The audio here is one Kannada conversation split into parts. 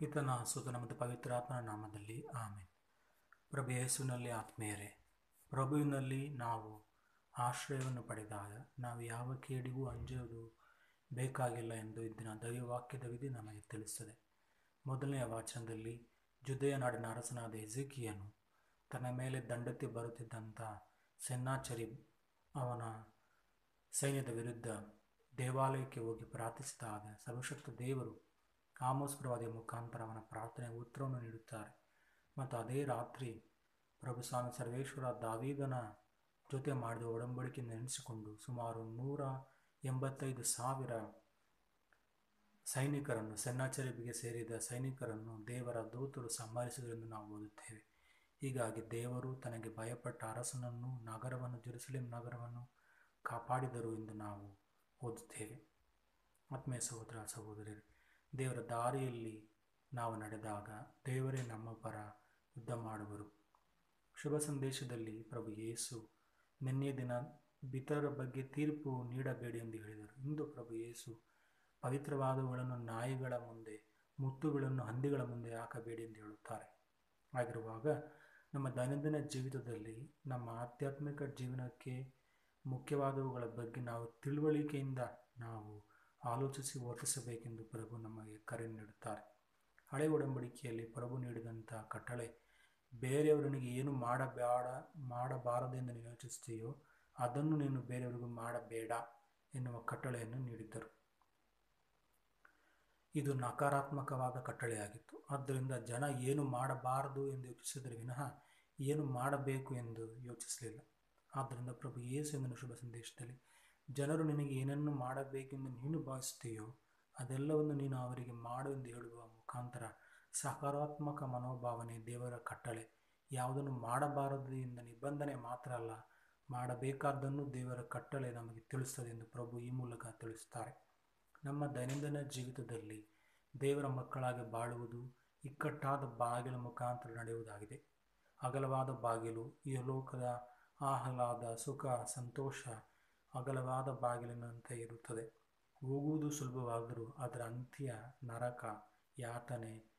ಪಿತನ ಸುತನ ಮತ್ತು ಪವಿತ್ರಾತ್ಮನ ನಾಮದಲ್ಲಿ. ಆಮೆ ಪ್ರಭು ಯೇಸುವಿನಲ್ಲಿ ಆತ್ಮೀಯರೇ, ಪ್ರಭುವಿನಲ್ಲಿ ನಾವು ಆಶ್ರಯವನ್ನು ಪಡೆದಾಗ ನಾವು ಯಾವ ಕೇಡಿಗೂ ಅಂಜೋದು ಬೇಕಾಗಿಲ್ಲ ಎಂದು ಇಂದಿನ ದೈವವಾಕ್ಯದ ವಿಧಿ ನಮಗೆ ತಿಳಿಸುತ್ತದೆ. ಮೊದಲನೆಯ ವಾಚನದಲ್ಲಿ, ಜುದೆಯ ನಾಡಿನ ಅರಸನಾದ ಎಜಿಕಿಯನು ತನ್ನ ಮೇಲೆ ದಂಡತಿ ಬರುತ್ತಿದ್ದಂಥ ಸೆನ್ನಾಚರಿ ಅವನ ಸೈನ್ಯದ ವಿರುದ್ಧ ದೇವಾಲಯಕ್ಕೆ ಹೋಗಿ ಪ್ರಾರ್ಥಿಸಿದಾಗ ಸರ್ವಶಕ್ತ ದೇವರು ಆಮೋಸ್ ಪ್ರವಾದಿಯ ಮುಖಾಂತರ ಅವನ ಪ್ರಾರ್ಥನೆಗೆ ಉತ್ತರವನ್ನು ನೀಡುತ್ತಾರೆ. ಮತ್ತು ಅದೇ ರಾತ್ರಿ ಪ್ರಭು ಸ್ವಾಮಿ ಸರ್ವೇಶ್ವರ ದಾವೀದನ ಜೊತೆ ಮಾಡಿದ ಒಡಂಬಡಿಕೆ ನೆನೆಸಿಕೊಂಡು ಸುಮಾರು ನೂರ ಎಂಬತ್ತೈದು ಸಾವಿರ ಸೈನಿಕರನ್ನು, ಸೆನ್ನಾಚರಿಬಿಗೆ ಸೇರಿದ ಸೈನಿಕರನ್ನು ದೇವರ ದೂತರು ಸಂಹರಿಸಿದರೆಂದು ನಾವು ಓದುತ್ತೇವೆ. ಹೀಗಾಗಿ ದೇವರು ತನಗೆ ಭಯಪಟ್ಟ ಅರಸನನ್ನು, ನಗರವನ್ನು ಜೆರುಸಲೇಂ ನಗರವನ್ನು ಕಾಪಾಡಿದರು ಎಂದು ನಾವು ಓದುತ್ತೇವೆ. ಆತ್ಮೀಯ ಸಹೋದರ ಸಹೋದರರು ದೇವರ ದಾರಿಯಲ್ಲಿ ನಾವು ನಡೆದಾಗ ದೇವರೇ ನಮ್ಮ ಪರ ಯುದ್ಧ ಮಾಡುವರು. ಶುಭ ಸಂದೇಶದಲ್ಲಿ ಪ್ರಭು ಯೇಸು ನಿನ್ನೆ ದಿನ ಬಿತರ ಬಗ್ಗೆ ತೀರ್ಪು ನೀಡಬೇಡಿ ಎಂದು ಹೇಳಿದರು. ಇಂದು ಪ್ರಭು ಯೇಸು ಪವಿತ್ರವಾದವುಗಳನ್ನು ನಾಯಿಗಳ ಮುಂದೆ, ಮುತ್ತುಗಳನ್ನು ಹಂದಿಗಳ ಮುಂದೆ ಹಾಕಬೇಡಿ ಎಂದು ಹೇಳುತ್ತಾರೆ. ಆಗಿರುವಾಗ ನಮ್ಮ ದೈನಂದಿನ ಜೀವಿತದಲ್ಲಿ, ನಮ್ಮ ಆಧ್ಯಾತ್ಮಿಕ ಜೀವನಕ್ಕೆ ಮುಖ್ಯವಾದವುಗಳ ಬಗ್ಗೆ ನಾವು ತಿಳುವಳಿಕೆಯಿಂದ ನಾವು ಆಲೋಚಿಸಿ ವರ್ತಿಸಬೇಕೆಂದು ಪ್ರಭು ನಮಗೆ ಕರೆ ನೀಡುತ್ತಾರೆ. ಹಳೆ ಒಡಂಬಡಿಕೆಯಲ್ಲಿ ಪ್ರಭು ನೀಡಿದಂಥ ಕಟ್ಟಳೆ ಬೇರೆಯವರನಿಗೆ ಏನು ಮಾಡಬೇಡ ಮಾಡಬಾರದೆಂದು ನೀನು ಯೋಚಿಸ್ತೀಯೋ, ಅದನ್ನು ನೀನು ಬೇರೆಯವರಿಗೂ ಮಾಡಬೇಡ ಎನ್ನುವ ಕಟ್ಟಳೆಯನ್ನು ನೀಡಿದ್ದರು. ಇದು ನಕಾರಾತ್ಮಕವಾದ ಕಟ್ಟಳೆಯಾಗಿತ್ತು. ಆದ್ದರಿಂದ ಜನ ಏನು ಮಾಡಬಾರದು ಎಂದು ಯೋಚಿಸಿದರೆ ವಿನಃ ಏನು ಮಾಡಬೇಕು ಎಂದು ಯೋಚಿಸಲಿಲ್ಲ. ಆದ್ದರಿಂದ ಪ್ರಭು ಯೇಸು ಎಂದು ಶುಭ ಸಂದೇಶದಲ್ಲಿ ಜನರು ನಿನಗೆ ಏನನ್ನು ಮಾಡಬೇಕೆಂದು ನೀನು ಭಾವಿಸ್ತೀಯೋ ಅದೆಲ್ಲವನ್ನು ನೀನು ಅವರಿಗೆ ಮಾಡು ಎಂದು ಹೇಳುವ ಮುಖಾಂತರ ಸಕಾರಾತ್ಮಕ ಮನೋಭಾವನೆ ದೇವರ ಕಟ್ಟಳೆ. ಯಾವುದನ್ನು ಮಾಡಬಾರದು ಎಂದ ನಿಬಂಧನೆ ಮಾತ್ರ ಅಲ್ಲ ಮಾಡಬೇಕಾದ್ದನ್ನು ದೇವರ ಕಟ್ಟಳೆ ನಮಗೆ ತಿಳಿಸ್ತದೆ ಎಂದು ಪ್ರಭು ಈ ಮೂಲಕ ತಿಳಿಸ್ತಾರೆ ನಮ್ಮ ದೈನಂದಿನ ಜೀವಿತದಲ್ಲಿ ದೇವರ ಮಕ್ಕಳಾಗಿ ಬಾಳುವುದು ಇಕ್ಕಟ್ಟಾದ ಬಾಗಿಲ ಮುಖಾಂತರ ನಡೆಯುವುದಾಗಿದೆ. ಅಗಲವಾದ ಬಾಗಿಲು, ಈ ಲೋಕದ ಆಹ್ಲಾದ, ಸುಖ, ಸಂತೋಷ ಅಗಲವಾದ ಬಾಗಿಲಿನಂತೆ ಇರುತ್ತದೆ. ಹೋಗುವುದು ಸುಲಭವಾದರೂ ಅದರ ಅಂತ್ಯ ನರಕ, ಯಾತನೆ,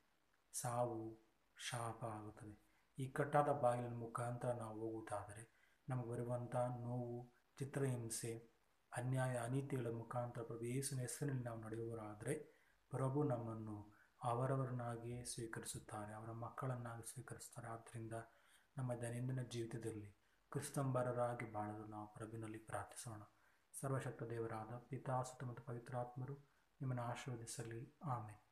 ಸಾವು, ಶಾಪ ಆಗುತ್ತದೆ. ಇಕ್ಕಟ್ಟಾದ ಬಾಗಿಲಿನ ಮುಖಾಂತರ ನಾವು ಹೋಗುವುದಾದರೆ ನಮಗೆ ಬರುವಂಥ ನೋವು, ಚಿತ್ರಹಿಂಸೆ, ಅನ್ಯಾಯ, ಅನೀತಿಗಳ ಮುಖಾಂತರ ಪ್ರಭು ಯೇಸುವಿನ ಹೆಸರಿನಲ್ಲಿ ನಾವು ನಡೆಯುವರಾದರೆ ಪ್ರಭು ನಮ್ಮನ್ನು ಅವರವರನ್ನಾಗಿಯೇ ಸ್ವೀಕರಿಸುತ್ತಾರೆ, ಅವರ ಮಕ್ಕಳನ್ನಾಗಿ ಸ್ವೀಕರಿಸುತ್ತಾರೆ. ಆದ್ದರಿಂದ ನಮ್ಮ ದೈನಂದಿನ ಜೀವಿತದಲ್ಲಿ ಕ್ರಿಸ್ತಂಬರರಾಗಿ ಬಾಳಲು ನಾವು ಪ್ರಭಿನಲ್ಲಿ ಪ್ರಾರ್ಥಿಸೋಣ. ಸರ್ವಶಕ್ತ ದೇವರಾದ ಪಿತಾ ಮತ್ತು ಪವಿತ್ರಾತ್ಮರು ನಿಮ್ಮನ್ನು ಆಶೀರ್ವದಿಸಲಿ. ಆಮೇಲೆ